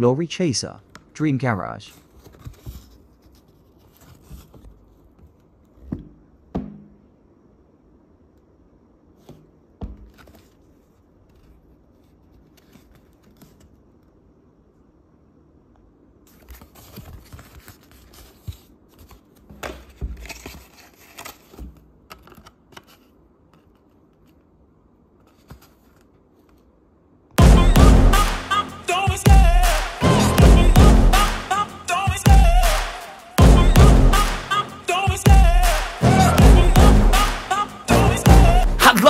Glory Chaser, Dream Garage.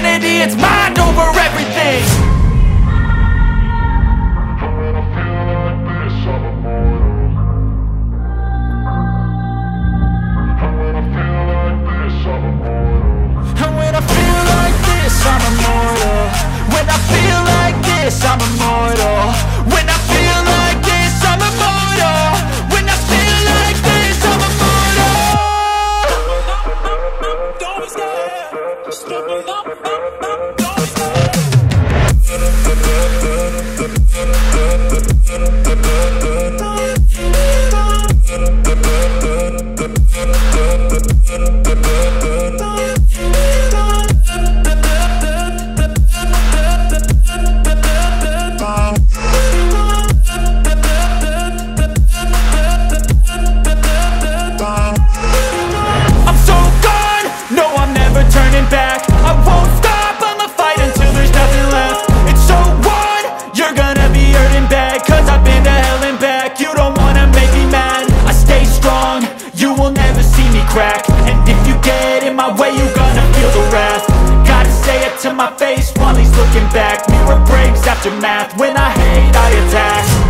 identity, it's mind face while he's looking back Mirror breaks after math, when I hate I attack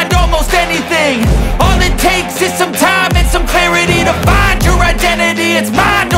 thing. All it takes is some time and some clarity To find your identity, it's mine.